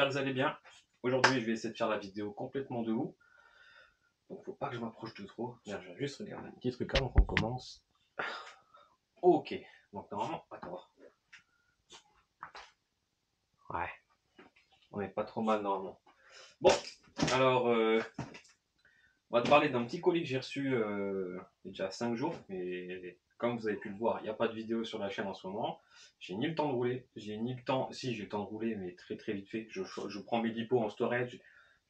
l'équipe, j'espère que vous allez bien. Aujourd'hui, je vais essayer de faire la vidéo complètement de vous. Donc, faut pas que je m'approche de trop. je vais juste regarder un petit truc avant qu'on commence. Ok, donc normalement, attends. Ouais, on n'est pas trop mal normalement. Bon, alors, euh, on va te parler d'un petit colis que j'ai reçu euh, il y a déjà 5 jours, mais comme vous avez pu le voir, il n'y a pas de vidéo sur la chaîne en ce moment. J'ai ni le temps de rouler, j'ai ni le temps, si j'ai le temps de rouler, mais très très vite fait. Je, prends mes dipos en storage,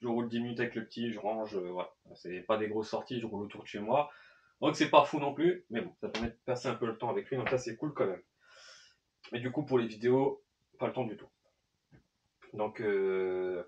je roule 10 minutes avec le petit, je range, euh, voilà. C'est pas des grosses sorties, je roule autour de chez moi. Donc c'est pas fou non plus, mais bon, ça permet de passer un peu le temps avec lui, donc ça c'est cool quand même. Mais du coup pour les vidéos, pas le temps du tout. Donc euh,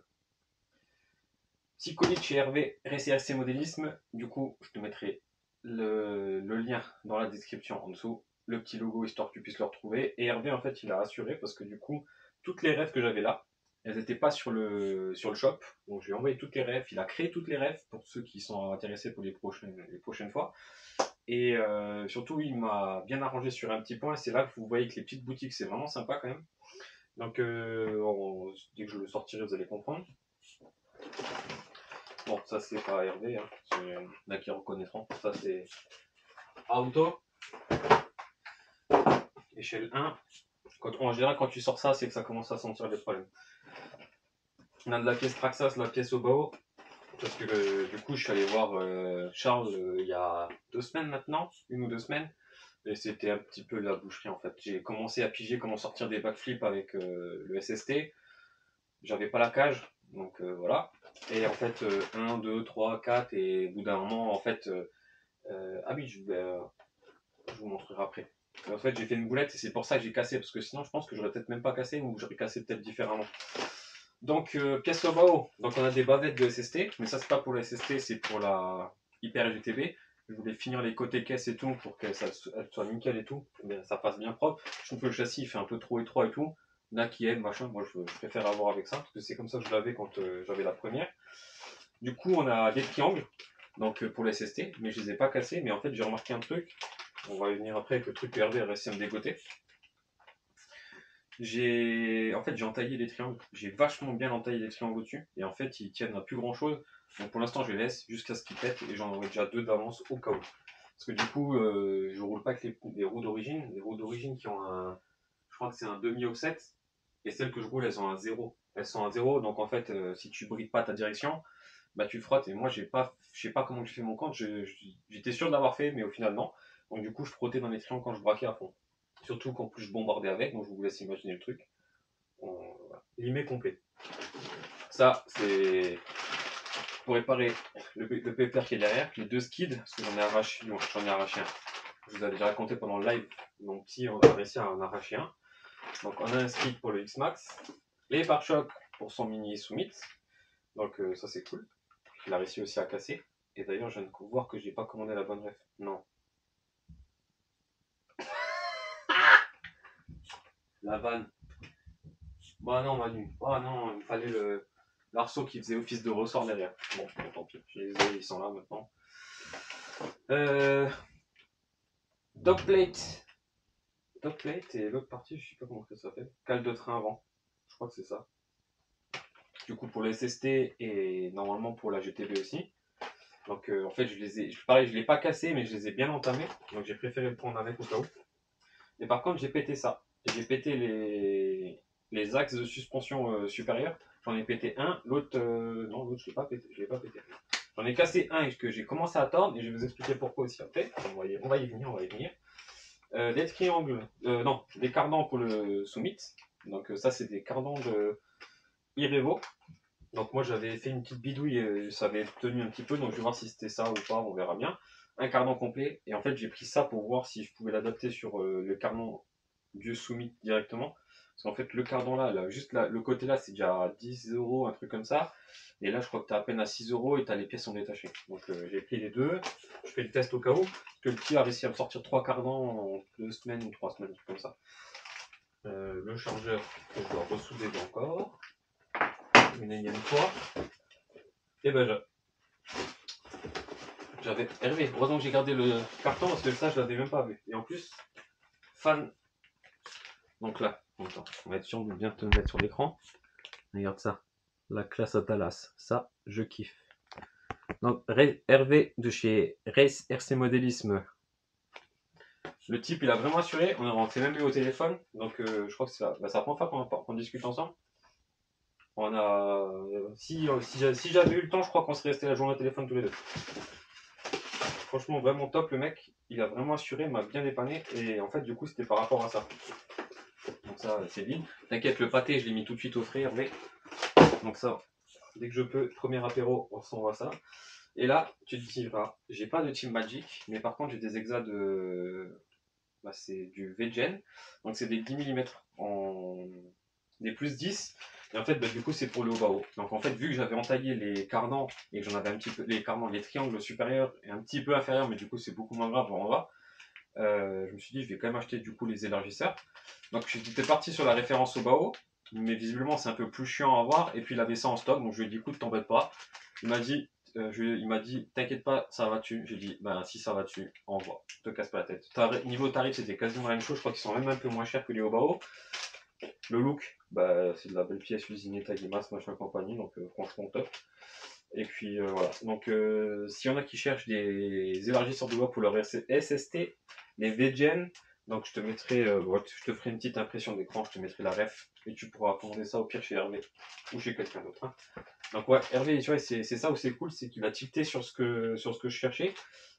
de chez Hervé, RCRC Modélisme, du coup je te mettrai le, lien dans la description en dessous, le petit logo histoire que tu puisses le retrouver. Et Hervé, en fait, il a rassuré parce que du coup, toutes les rêves que j'avais là, elles n'étaient pas sur le, shop. Donc je envoyé toutes les rêves. Il a créé toutes les rêves pour ceux qui sont intéressés pour les prochaines, fois. Et euh, surtout, il m'a bien arrangé sur un petit point. C'est là que vous voyez que les petites boutiques, c'est vraiment sympa quand même. Donc, euh, dès que je le sortirai, vous allez comprendre. Bon, ça c'est pas Hervé, hein. il y qui reconnaîtront. Ça c'est Auto. Échelle 1. Quand, en général, quand tu sors ça, c'est que ça commence à sentir les problèmes. On a de la pièce Traxas, la pièce au bas Parce que du coup, je suis allé voir euh, Charles euh, il y a deux semaines maintenant, une ou deux semaines. Et c'était un petit peu la boucherie en fait. J'ai commencé à piger comment sortir des backflips avec euh, le SST. J'avais pas la cage, donc voilà. Et en fait, 1, 2, 3, 4, et au bout d'un moment, en fait, euh, euh, ah oui, je, euh, je vous montrerai après. en fait, j'ai fait une boulette et c'est pour ça que j'ai cassé, parce que sinon, je pense que j'aurais peut-être même pas cassé ou j'aurais cassé peut-être différemment. Donc, pièce au bas Donc, on a des bavettes de SST, mais ça, c'est pas pour le SST, c'est pour la Hyper LGTB. Je voulais finir les côtés caisse et tout pour que ça soit nickel et tout, mais ça passe bien propre. Je trouve que le châssis fait un peu trop étroit et tout là qui aide, machin. Moi, je, préfère avoir avec ça, parce que c'est comme ça que je l'avais quand euh, j'avais la première. Du coup, on a des triangles, donc euh, pour les SST, mais je les ai pas cassés. Mais en fait, j'ai remarqué un truc. On va y venir après avec le truc à me dégoter. J'ai, en fait, j'ai entaillé les triangles. J'ai vachement bien entaillé les triangles au-dessus. Et en fait, ils tiennent à plus grand chose. Donc pour l'instant, je les laisse jusqu'à ce qu'ils pètent. Et j'en aurai déjà deux d'avance au cas où. Parce que du coup, euh, je roule pas avec les, les roues d'origine. Les roues d'origine qui ont un, je crois que c'est un demi-offset. Et celles que je roule, elles sont à zéro. Elles sont à zéro, donc en fait, euh, si tu brides pas ta direction, bah tu frottes. Et moi, j'ai pas, je sais pas comment je fais mon compte. J'étais sûr de l'avoir fait, mais au final non. Donc du coup, je frottais dans les triangles quand je braquais à fond. Surtout qu'en plus je bombardais avec, donc je vous laisse imaginer le truc. Limé complet. Ça, c'est pour réparer le, le pépère qui est derrière, les deux skids, parce que j'en ai arraché, j'en ai arraché un. Je vous avais déjà raconté pendant le live, mon petit, on a réussi à en arracher un. Donc on a un skid pour le X-Max, les pare-chocs pour son mini Summit. Donc euh, ça c'est cool. Il a réussi aussi à casser. Et d'ailleurs je viens de voir que j'ai pas commandé la bonne ref. Non. la vanne. Bah non Manu. Ah non, il fallait le l'arceau qui faisait office de ressort derrière. Bon, tant pis. Les ils sont là maintenant. Euh... Dogplate plate et l'autre partie, je sais pas comment ça s'appelle. Cale de train avant. Je crois que c'est ça. Du coup, pour le SST et normalement pour la GTB aussi. Donc, euh, en fait, je les ai, pareil, je l'ai pas cassé, mais je les ai bien entamés. Donc, j'ai préféré le prendre avec au cas où. Et par contre, j'ai pété ça. J'ai pété les, les axes de suspension euh, supérieurs. J'en ai pété un, l'autre, euh, non, l'autre, je l'ai pas pété. Je l'ai pas pété. J'en ai cassé un et que j'ai commencé à tordre et je vais vous expliquer pourquoi aussi après. On va y, on va y venir, on va y venir. Euh, des triangles, euh, non, des cardans pour le Summit. Donc euh, ça, c'est des cardans de Irevo. Donc moi, j'avais fait une petite bidouille et ça avait tenu un petit peu. Donc je vais voir si c'était ça ou pas, on verra bien. Un cardan complet. Et en fait, j'ai pris ça pour voir si je pouvais l'adapter sur le cardan du Summit directement. Parce qu'en fait, le cardan là, là juste là, le côté là, c'est déjà 10 euros, un truc comme ça. Et là, je crois que tu as à peine à 6 euros et tu as les pièces en détaché. Donc euh, j'ai pris les deux. Je fais le test au cas où. Parce que le petit a réussi à me sortir 3 cardans en 2 semaines ou 3 semaines, comme ça. Euh, le chargeur que je dois ressouder encore. Une énième fois. Et ben j'avais Hervé, heureusement que j'ai gardé le carton parce que ça je l'avais même pas vu. Et en plus, fan. Donc là, on va être sûr de bien te mettre sur l'écran. Regarde ça. La classe à Dallas. Ça, je kiffe. Donc, Hervé de chez Race RC Modélisme. Le type, il a vraiment assuré. On s'est même eu au téléphone. Donc, euh, je crois que c'est la, bah, la première qu'on discute ensemble. On a. Si, si, j'avais eu le temps, je crois qu'on serait resté la journée au téléphone tous les deux. Franchement, vraiment top. Le mec, il a vraiment assuré, m'a bien dépanné. Et en fait, du coup, c'était par rapport à ça. C'est vide. T'inquiète, le pâté, je l'ai mis tout de suite au frais, Hervé. Donc, ça, dès que je peux, premier apéro, on s'envoie ça. Et là, tu te diras, j'ai pas de Team Magic, mais par contre, j'ai des exas de. Bah, c'est du VGen. Donc, c'est des 10 mm en. des plus 10. Et en fait, bah, du coup, c'est pour le haut. Donc, en fait, vu que j'avais entaillé les cardans et que j'en avais un petit peu. les cardans, les triangles supérieurs et un petit peu inférieurs, mais du coup, c'est beaucoup moins grave en bas. Euh, je me suis dit, je vais quand même acheter du coup les élargisseurs. Donc, j'étais parti sur la référence au haut mais visiblement c'est un peu plus chiant à voir. Et puis il avait ça en stock, donc je lui ai dit écoute, t'embête pas. Il m'a dit, euh, il m'a dit t'inquiète pas, ça va dessus. J'ai dit ben si ça va dessus, envoie, te casse pas la tête. niveau tarif, c'était quasiment la même chose. Je crois qu'ils sont même un peu moins chers que les Obao. Le look, bah, c'est de la belle pièce usinée Tagimas, machin compagnie, donc euh, franchement top. Et puis euh, voilà. Donc s'il y en a qui cherchent des élargisseurs de voix pour leur SST, les VGen, donc je te mettrai, je te ferai une petite impression d'écran, je te mettrai la ref et tu pourras commander ça au pire chez Hervé ou chez quelqu'un d'autre. Hein. Donc ouais, Hervé, tu vois, c'est ça où c'est cool, c'est qu'il a tilté sur ce que sur ce que je cherchais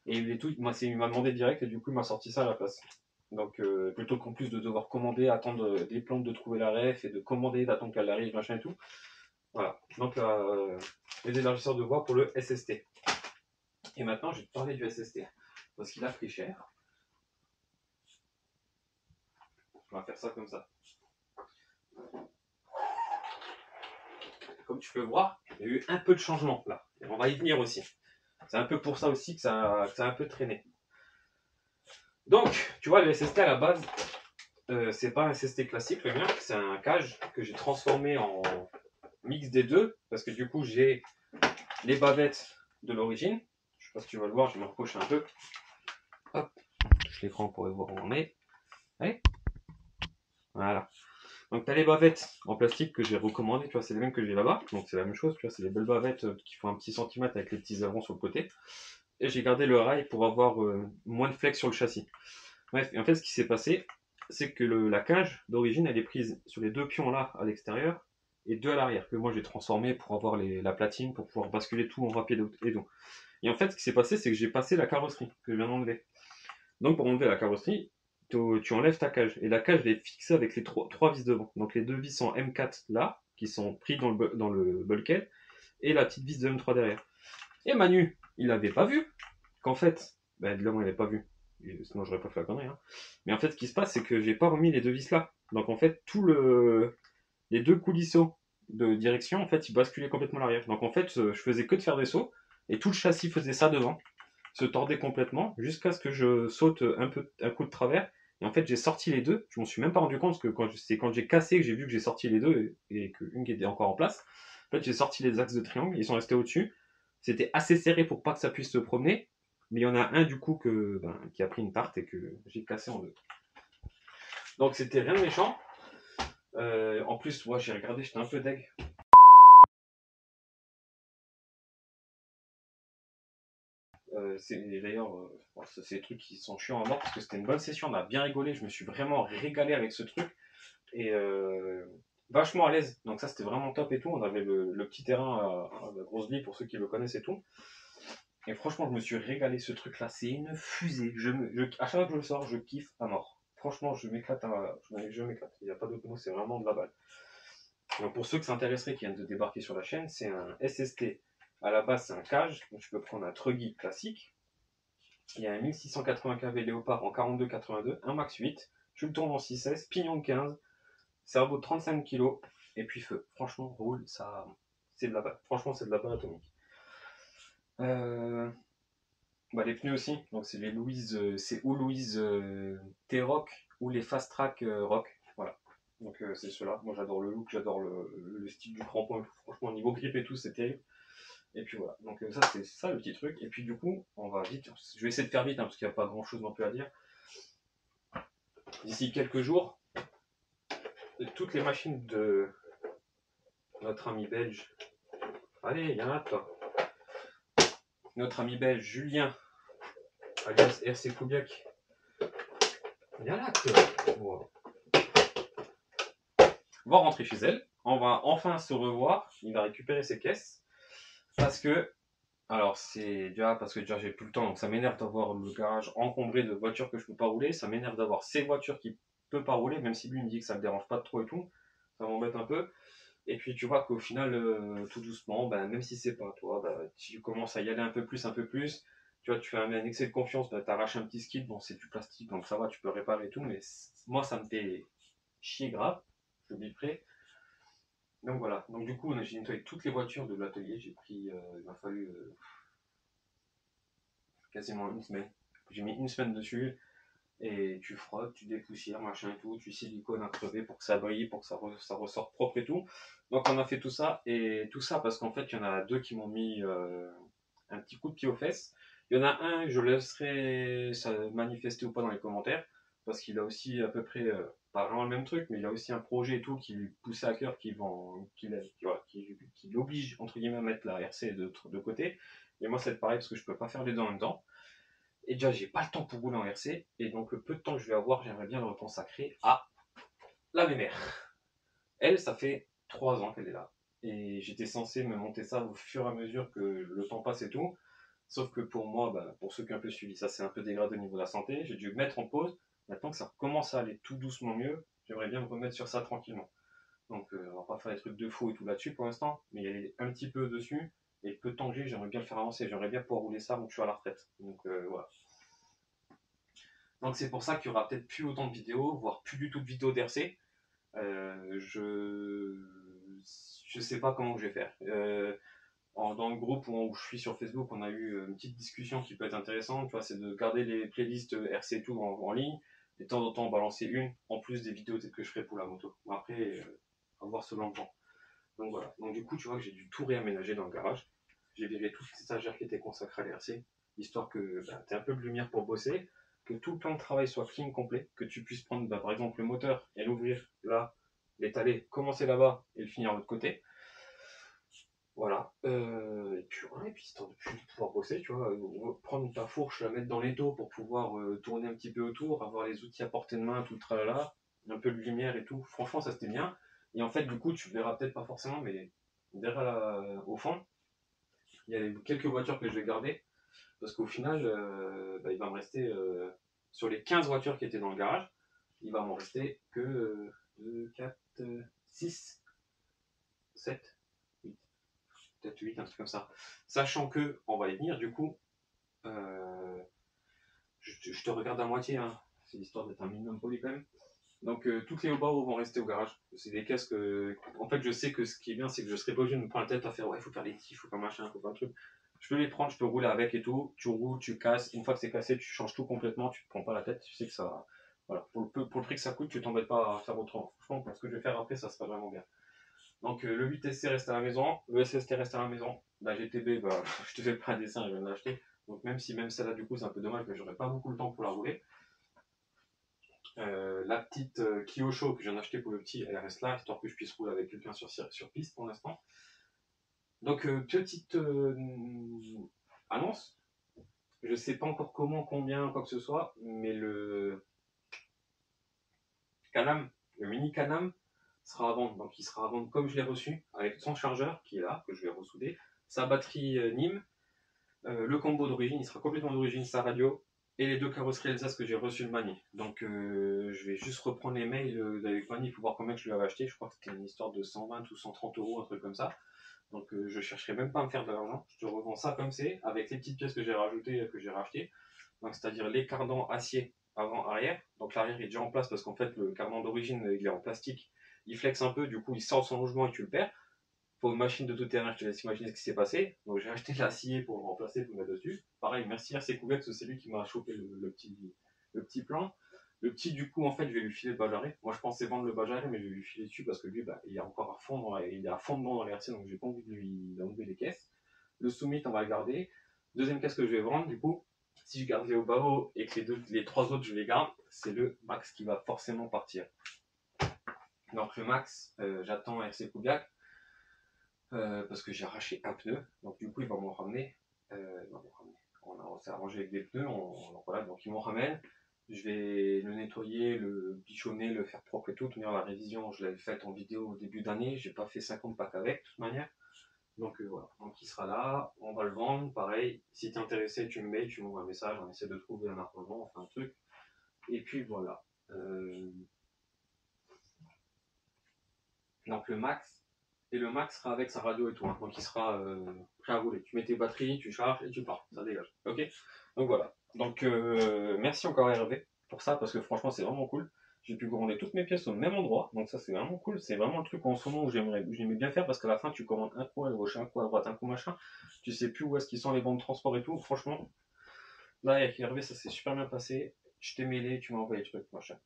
et il tout, moi il m'a demandé direct et du coup il m'a sorti ça à la place. Donc euh, plutôt qu'en plus de devoir commander, attendre des plantes de trouver la ref et de commander, d'attendre qu'elle arrive, machin et tout. Voilà. Donc euh, les élargisseurs de voix pour le SST. Et maintenant, je vais te parler du SST parce qu'il a pris cher. On va faire ça comme ça. Comme tu peux voir, il y a eu un peu de changement là. Et on va y venir aussi. C'est un peu pour ça aussi que ça, a un peu traîné. Donc, tu vois, le SST à la base, euh, c'est pas un SST classique, le mien, c'est un cage que j'ai transformé en mix des deux, parce que du coup, j'ai les bavettes de l'origine. Je sais pas si tu vas le voir, je me reproche un peu. Hop, je l'écran pour voir où on est. Allez. Voilà. Donc, tu as les bavettes en plastique que j'ai recommandées, tu vois, c'est les mêmes que j'ai là-bas. Donc, c'est la même chose, tu vois, c'est les belles bavettes euh, qui font un petit centimètre avec les petits ailerons sur le côté. Et j'ai gardé le rail pour avoir euh, moins de flex sur le châssis. Bref, et en fait, ce qui s'est passé, c'est que la cage d'origine, elle est prise sur les deux pions là à l'extérieur et deux à l'arrière, que moi j'ai transformé pour avoir la platine, pour pouvoir basculer tout en rapide et tout. Et en fait, ce qui s'est passé, c'est que j'ai passé la carrosserie que je viens d'enlever. Donc, pour enlever la carrosserie, tu enlèves ta cage. Et la cage, elle est fixée avec les trois, vis devant. Donc les deux vis en M4 là, qui sont pris dans le, dans le bulkhead, et la petite vis de M3 derrière. Et Manu, il n'avait pas vu qu'en fait, ben évidemment, il n'avait pas vu. Sinon, j'aurais pas fait la connerie. Hein. Mais en fait, ce qui se passe, c'est que j'ai pas remis les deux vis là. Donc en fait, tout le, les deux coulisseaux de direction, en fait, ils basculaient complètement l'arrière. Donc en fait, je faisais que de faire des sauts, et tout le châssis faisait ça devant, se tordait complètement, jusqu'à ce que je saute un peu un coup de travers, et en fait, j'ai sorti les deux. Je m'en suis même pas rendu compte parce que quand c'est quand j'ai cassé que j'ai vu que j'ai sorti les deux et, qu'une qui était encore en place. En fait, j'ai sorti les axes de triangle. Ils sont restés au-dessus. C'était assez serré pour pas que ça puisse se promener. Mais il y en a un du coup que, ben, qui a pris une tarte et que j'ai cassé en deux. Donc c'était rien de méchant. Euh, en plus, moi j'ai regardé, j'étais un peu deg. C'est d'ailleurs euh, c'est des trucs qui sont chiants à mort parce que c'était une bonne session, on a bien rigolé, je me suis vraiment régalé avec ce truc et euh, vachement à l'aise. Donc ça c'était vraiment top et tout. On avait le, petit terrain la grosse vie pour ceux qui le connaissent et tout. Et franchement, je me suis régalé ce truc là, c'est une fusée. Je, à chaque fois que je le sors, je kiffe à mort. Franchement, je m'éclate, je, m'éclate. Il n'y a pas d'autre mot, c'est vraiment de la balle. Donc pour ceux qui s'intéresseraient, qui viennent de débarquer sur la chaîne, c'est un SST à la base, c'est un cage, donc je peux prendre un Truggy classique. Il y a un 1680 kV Léopard en 42-82, un max 8. Je le tourne en 6S, pignon de 15, cerveau de 35 kg, et puis feu. Franchement, roule, ça, c'est de la. Franchement, c'est de la balle atomique. Euh, bah, les pneus aussi, donc c'est les Louise, euh, c'est ou Louise euh, T-Rock ou les Fast Track Rock. Voilà. Donc c'est cela. Moi j'adore le look, j'adore le, le, style du crampon. Franchement, niveau grip et tout, c'est terrible. Et puis voilà, donc euh, ça c'est ça le petit truc. Et puis du coup, on va vite, je vais essayer de faire vite hein, parce qu'il n'y a pas grand chose non plus à dire. D'ici quelques jours, toutes les machines de notre ami belge. Allez, il y en a toi. Notre ami belge Julien, alias RC Koubiak. Il y en a toi. Va rentrer chez elle. On va enfin se revoir. Il va récupérer ses caisses. Parce que alors c'est déjà parce que déjà j'ai plus le temps, donc ça m'énerve d'avoir le garage encombré de voitures que je peux pas rouler, ça m'énerve d'avoir ces voitures qui peut pas rouler, même si lui me dit que ça le dérange pas trop et tout, ça m'embête un peu. Et puis tu vois qu'au final, euh, tout doucement, ben, même si c'est pas toi, ben, tu commences à y aller un peu plus, un peu plus. Tu vois, tu fais un, excès de confiance, ben, tu arraches un petit skid, bon c'est du plastique, donc ça va, tu peux réparer et tout, mais moi ça me fait chier grave, je prêt. Donc voilà, donc du coup j'ai nettoyé toutes les voitures de l'atelier, j'ai pris, euh, il m'a fallu euh, quasiment une semaine. J'ai mis une semaine dessus, et tu frottes, tu dépoussières, machin et tout, tu silicones à crever pour que ça brille, pour que ça, ça ressorte propre et tout. Donc on a fait tout ça, et tout ça parce qu'en fait il y en a deux qui m'ont mis euh, un petit coup de pied aux fesses. Il y en a un, je laisserai ça manifester ou pas dans les commentaires, parce qu'il a aussi à peu près, pas vraiment le même truc, mais il a aussi un projet et tout qui lui poussait à cœur, qui, vend, qui, l'oblige entre guillemets à mettre la RC de, de côté. Et moi c'est pareil parce que je peux pas faire les deux en même temps. Et déjà, j'ai pas le temps pour rouler en RC. Et donc, le peu de temps que je vais avoir, j'aimerais bien le consacrer à la mémère. Elle, ça fait trois ans qu'elle est là. Et j'étais censé me monter ça au fur et à mesure que le temps passe et tout. Sauf que pour moi, bah, pour ceux qui ont un peu suivi, ça s'est un peu dégradé au niveau de la santé. J'ai dû mettre en pause. Maintenant que ça commence à aller tout doucement mieux, j'aimerais bien me remettre sur ça tranquillement. Donc, euh, on va pas faire des trucs de fou et tout là-dessus pour l'instant, mais y a un petit peu dessus. Et peu de temps que j'ai, j'aimerais bien le faire avancer. J'aimerais bien pouvoir rouler ça que je suis à la retraite. Donc euh, voilà. Donc c'est pour ça qu'il y aura peut-être plus autant de vidéos, voire plus du tout de vidéos d'RC. Euh, je je sais pas comment je vais faire. Euh, dans le groupe où, je suis sur Facebook, on a eu une petite discussion qui peut être intéressante. Tu vois, c'est de garder les playlists RC tout en, ligne, et de temps en temps balancer une en plus des vidéos que je ferai pour la moto. Après, euh, à voir selon le temps. Donc voilà. Donc du coup, tu vois que j'ai dû tout réaménager dans le garage. J'ai viré toutes les stagiaires qui étaient consacrés à l'RC, histoire que bah, tu aies un peu de lumière pour bosser, que tout le plan de travail soit clean, complet, que tu puisses prendre bah, par exemple le moteur et l'ouvrir là, l'étaler, commencer là-bas et le finir de l'autre côté. Voilà. Euh, et puis voilà, et puis histoire de tu vois, prendre ta fourche, la mettre dans les dos pour pouvoir euh, tourner un petit peu autour, avoir les outils à portée de main, tout le tralala, un peu de lumière et tout. Franchement, ça c'était bien. Et en fait, du coup, tu verras peut-être pas forcément, mais derrière au fond, il y a quelques voitures que je vais garder. Parce qu'au final, euh, bah, il va me rester, euh, sur les 15 voitures qui étaient dans le garage, il va m'en rester que 2, 4, 6, 7, 8, peut-être 8, un truc comme ça. Sachant que, on va y venir, du coup, euh, je, te regarde à moitié, hein. c'est l'histoire d'être un minimum poli quand même. Donc toutes les Obao vont rester au garage. C'est des caisses que. En fait, je sais que ce qui est bien, c'est que je serai pas obligé de me prendre la tête à faire ouais, il faut faire des tifs, faut faire machin, il faut faire un truc. Je peux les prendre, je peux rouler avec et tout. Tu roules, tu casses. Une fois que c'est cassé, tu changes tout complètement, tu te prends pas la tête. Tu sais que ça. Voilà. Pour le, pour prix que ça coûte, tu t'embêtes pas à faire autrement. Franchement, pour ce que je vais faire après, ça sera vraiment bien. Donc le 8SC reste à la maison, le SST reste à la maison. La GTB, bah, je te fais pas un dessin, je viens de l'acheter. Donc même si même celle-là, du coup, c'est un peu dommage, mais j'aurais pas beaucoup le temps pour la rouler. Euh, la petite euh, Kyosho que j'ai acheté pour le petit, elle reste là, histoire que je puisse rouler avec quelqu'un sur, sur piste pour l'instant. Donc, euh, petite annonce. Je sais pas encore comment, combien, quoi que ce soit, mais le Canam, le mini Canam, sera à vendre. Donc, il sera à vendre comme je l'ai reçu, avec son chargeur qui est là, que je vais ressouder, sa batterie NIM, le combo d'origine, il sera complètement d'origine, sa radio, et les deux carrosseries Alsace que j'ai reçues de Mani. Donc euh, je vais juste reprendre les mails euh, d'avec Mani pour voir combien je lui avais acheté. Je crois que c'était une histoire de 120 ou 130 euros, un truc comme ça. Donc euh, je chercherai même pas à me faire de l'argent. Je te revends ça comme c'est, avec les petites pièces que j'ai rajoutées, que j'ai rachetées. Donc c'est-à-dire les cardans acier avant-arrière. Donc l'arrière est déjà en place parce qu'en fait le cardan d'origine il est en plastique. Il flexe un peu, du coup il sort son logement et tu le perds une machine de tout terrain, je te laisse imaginer ce qui s'est passé. Donc j'ai acheté l'acier pour le remplacer, pour le mettre dessus. Pareil, merci RC Couvex, c'est lui qui m'a chopé le, petit, le petit plan. Le petit, du coup, en fait, je vais lui filer le Bajaré. Moi, je pensais vendre le Bajaré, mais je vais lui filer dessus parce que lui, bah, il est encore à fond il est à fond dedans dans les RC, donc j'ai pas envie de lui enlever les caisses. Le Summit, on va le garder. Deuxième caisse que je vais vendre, du coup, si je garde les Obao et que les, deux, les trois autres, je les garde, c'est le Max qui va forcément partir. Donc le Max, euh, j'attends RC Koubiak euh, parce que j'ai arraché un pneu. Donc du coup, ils vont m'en ramener. Euh, ramener. On, a, s'est arrangé avec des pneus. donc voilà, donc ils m'en ramènent. Je vais le nettoyer, le bichonner, le faire propre et tout. Tenir la révision, je l'avais faite en vidéo au début d'année. J'ai pas fait 50 packs avec, de toute manière. Donc voilà, donc il sera là, on va le vendre, pareil, si tu es intéressé, tu me mets, tu m'envoies un message, on essaie de trouver un arrangement, on fait un truc. Et puis voilà. Euh, donc le max, et le max sera avec sa radio et tout, hein. donc il sera euh, prêt à rouler. Tu mets tes batteries, tu charges et tu pars, ça dégage. Ok? Donc voilà. Donc merci encore Hervé pour ça, parce que franchement c'est vraiment cool. J'ai pu commander toutes mes pièces au même endroit, donc ça c'est vraiment cool, c'est vraiment le truc en ce moment où j'aimerais, j'aimais bien faire parce qu'à la fin tu commandes un coup à gauche, un coup à droite, un coup machin, tu sais plus où est-ce qu'ils sont les bandes de transport et tout, franchement, là avec Hervé ça s'est super bien passé, je t'ai mêlé, tu m'as envoyé le truc, machin,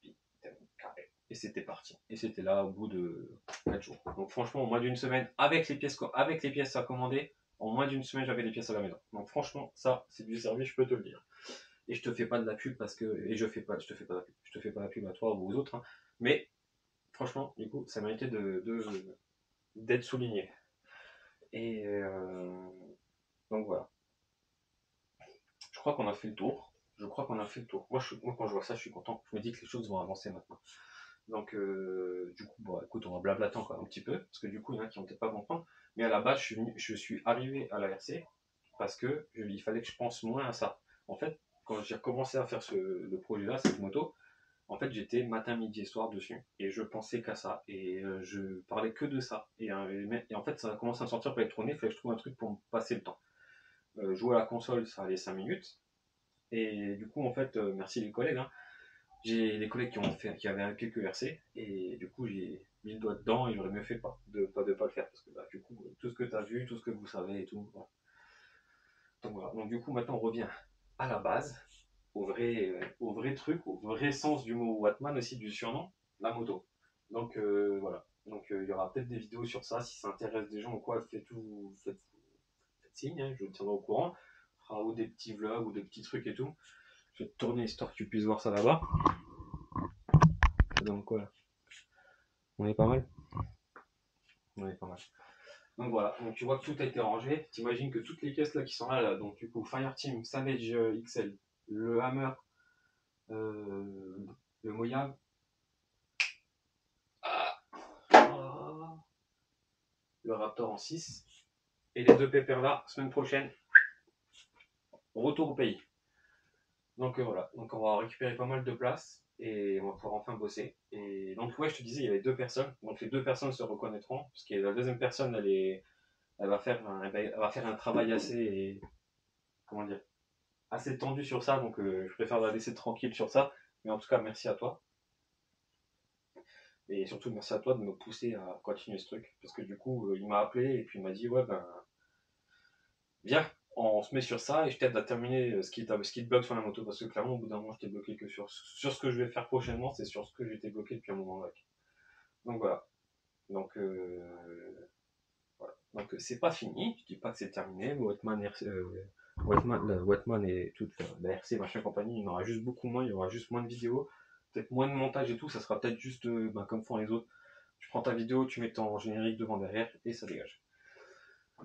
carré, et c'était parti, et c'était là au bout de 4 jours, donc franchement au moins d'une semaine, avec les pièces, avec les pièces à commander, en moins d'une semaine j'avais les pièces à la maison, donc franchement ça c'est du service, je peux te le dire. Et je te fais pas de la pub parce que et je fais pas je te fais pas la pub je te fais pas la pub à toi ou aux autres hein. mais franchement du coup ça méritait de d'être souligné. Et euh, donc voilà. Je crois qu'on a fait le tour. Je crois qu'on a fait le tour. Moi, moi quand je vois ça je suis content. Je me dis que les choses vont avancer maintenant donc euh, du coup bon écoute on va blablater encore un petit peu parce que du coup il y en a qui vont peut-être pas comprendre mais à la base je suis, arrivé à la RC parce que il fallait que je pense moins à ça en fait quand j'ai commencé à faire ce, le projet-là, cette moto, en fait, j'étais matin, midi et soir dessus. Et je pensais qu'à ça. Et euh, je parlais que de ça. Euh, et, en fait, ça a commencé à sortir pour être tourné. Il fallait que je trouve un truc pour me passer le temps. Euh, jouer à la console, ça allait 5 minutes. Et du coup, en fait, merci les collègues. Hein. J'ai des collègues qui ont fait, qui avaient quelques versets. Et du coup, j'ai mis le doigt dedans et j'aurais mieux fait pas de pas de pas le faire. Parce que bah, du coup, tout ce que tu as vu, tout ce que vous savez et tout. Donc voilà. Donc du coup, maintenant, on revient à la base, au vrai, au vrai truc, au vrai sens du mot Wattman aussi, du surnom, la moto. Donc euh, voilà. Donc euh, il y aura peut-être des vidéos sur ça, si ça intéresse des gens ou quoi, faites tout, faites, signe, hein, je vous tiendrai au courant. Fera ou des petits vlogs ou des petits trucs et tout. Je vais te tourner histoire que tu puisses voir ça là-bas. Donc voilà. On est pas mal On est pas mal. Donc voilà, donc tu vois que tout a été rangé. T'imagines que toutes les caisses là qui sont là, donc du coup Fireteam, Savage euh, XL, le Hammer, euh, le Moyave, ah, le Raptor en 6, et les deux pépères là, semaine prochaine, retour au pays. Donc euh, voilà, donc on va récupérer pas mal de place et on va pouvoir enfin bosser. Et donc, ouais, je te disais, il y avait deux personnes. Donc, les deux personnes se reconnaîtront, parce que la deuxième personne, elle, est, elle, va, faire un, elle va faire un travail assez, comment dire, assez tendu sur ça. Donc, euh, je préfère la laisser tranquille sur ça. Mais en tout cas, merci à toi. Et surtout, merci à toi de me pousser à continuer ce truc. Parce que du coup, euh, il m'a appelé et puis il m'a dit, ouais, ben, viens, on se met sur ça et je t'aide à terminer euh, ce qui, te bloque sur la moto. Parce que clairement au bout d'un moment je t'ai bloqué que sur, ce que je vais faire prochainement c'est sur ce que j'étais bloqué depuis un moment là donc voilà. Donc euh, voilà. Donc c'est pas fini. Je dis pas que c'est terminé. Wetman, euh, et toute la, RC compagnie il y en aura juste beaucoup moins il y aura juste moins de vidéos peut-être moins de montage et tout. Ça sera peut-être juste euh, bah, comme font les autres. Tu prends ta vidéo tu mets ton générique devant derrière et ça dégage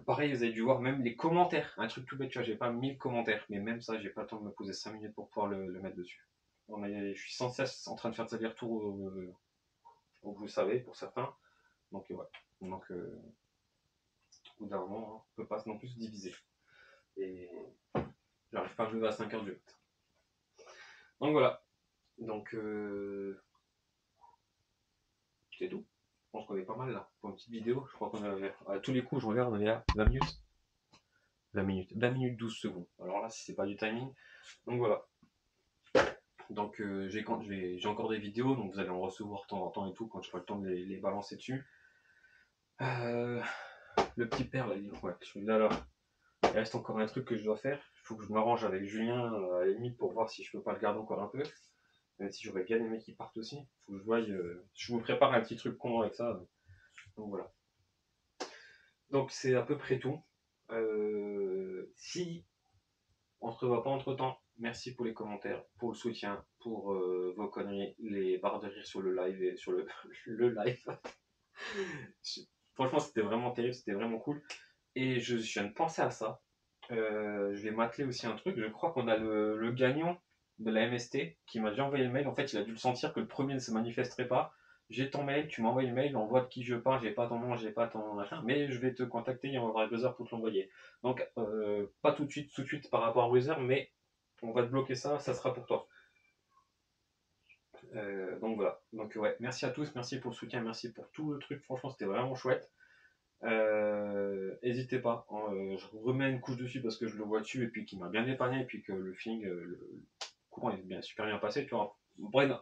Pareil, vous avez dû voir même les commentaires. Un truc tout bête, tu vois, j'ai pas 1000 commentaires, mais même ça, j'ai pas le temps de me poser 5 minutes pour pouvoir le, mettre dessus. Je suis sans cesse en train de faire des allers-retours, euh, vous le savez, pour certains. Donc, voilà. Donc, euh, au bout d'un moment, hein, on peut pas non plus se diviser. Et j'arrive pas à me à 5 heures du matin. Donc, voilà. Donc, euh, c'est tout. Je pense qu'on est pas mal là pour une petite vidéo. Je crois qu'on est à tous les coups, je regarde, on est à 20 minutes. 20 minutes, 20 minutes 12 secondes. Alors là, si c'est pas du timing. Donc voilà. Donc euh, j'ai encore des vidéos, donc vous allez en recevoir temps en temps et tout quand je pas le temps de les, balancer dessus. Euh, le petit père ouais, je là. Il reste encore un truc que je dois faire. Il faut que je m'arrange avec Julien à la limite pour voir si je peux pas le garder encore un peu. Même si j'aurais bien aimé qu'ils partent aussi. Faut que je voie. Euh, je vous prépare un petit truc con avec ça. Donc voilà. Donc c'est à peu près tout. Euh, si on se revoit pas entre temps, merci pour les commentaires, pour le soutien, pour euh, vos conneries, les barres de rire sur le live et sur le, le live. Franchement, c'était vraiment terrible, c'était vraiment cool. Et je, viens de penser à ça. Euh, je vais m'atteler aussi un truc. Je crois qu'on a le gagnant de la MST qui m'a déjà envoyé le mail. En fait, il a dû le sentir que le premier ne se manifesterait pas. J'ai ton mail, tu m'envoies le mail, on voit de qui je parle, j'ai pas ton nom, j'ai pas ton machin, mais je vais te contacter, il y aura deux heures pour te l'envoyer. Donc, euh, pas tout de suite, tout de suite par rapport à Wither, mais on va te bloquer ça, ça sera pour toi. Euh, donc voilà. Donc ouais, merci à tous, merci pour le soutien, merci pour tout le truc. Franchement, c'était vraiment chouette. Euh, N'hésitez pas. hein, euh, je remets une couche dessus parce que je le vois dessus et puis qui m'a bien épargné et puis que le feeling, courant est bien super bien passé. Tu vois.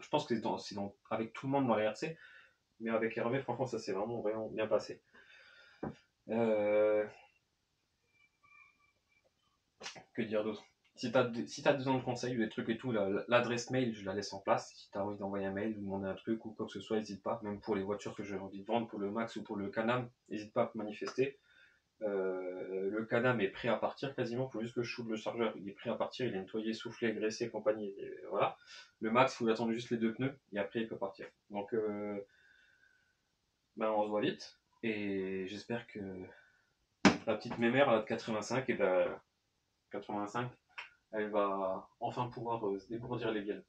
Je pense que c'est dans, avec tout le monde dans la RC, mais avec Hervé, franchement, ça s'est vraiment vraiment bien passé. Euh, Que dire d'autre? Si t'as si t'as besoin de conseils ou des trucs et tout, la- l'adresse mail, je la laisse en place. Si t'as envie d'envoyer un mail ou demander un truc ou quoi que ce soit, n'hésite pas. Même pour les voitures que j'ai envie de vendre, pour le Max ou pour le Canam, n'hésite pas à te manifester. Euh, le Canam est prêt à partir quasiment, faut juste que je le chargeur. Il est prêt à partir, il est nettoyé, soufflé, graissé, compagnie. voilà. Le Max, faut attendre juste les deux pneus et après il peut partir. Donc, euh, ben, on se voit vite. Et j'espère que la petite mémère là, de 85, et ben, 85, elle va enfin pouvoir euh, se dégourdir les gueules.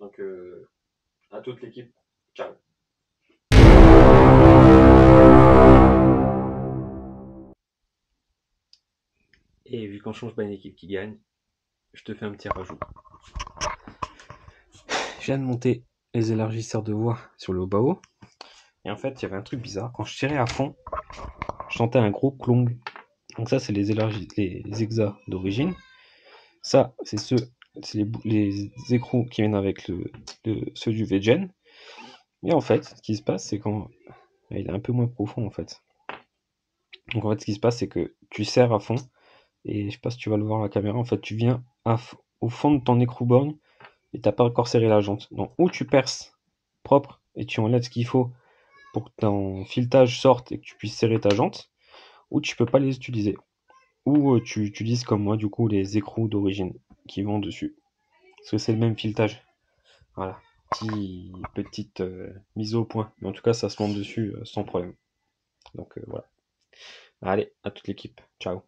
Donc, euh, à toute l'équipe, ciao. Et vu qu'on change pas une équipe qui gagne, je te fais un petit rajout. Je viens de monter les élargisseurs de voix sur le haut. Et en fait, il y avait un truc bizarre. Quand je tirais à fond, je sentais un gros clong. Donc ça, c'est les élargis, les exas d'origine. Ça, c'est ceux, c'est les, les écrous qui viennent avec le, le- ceux du VGen. Et en fait, ce qui se passe, c'est quand il est un peu moins profond en fait. Donc en fait, ce qui se passe, c'est que tu serres à fond. Et je sais pas si tu vas le voir à la caméra. En fait, tu viens au fond de ton écrou borgne et t'as pas encore serré la jante. Donc ou tu perces propre et tu enlèves ce qu'il faut pour que ton filetage sorte et que tu puisses serrer ta jante, ou tu peux pas les utiliser. Ou euh, tu utilises comme moi du coup les écrous d'origine qui vont dessus. Parce que c'est le même filetage. Voilà. Petit, petite euh, mise au point. Mais en tout cas, ça se monte dessus euh, sans problème. Donc voilà. Allez, à toute l'équipe. Ciao.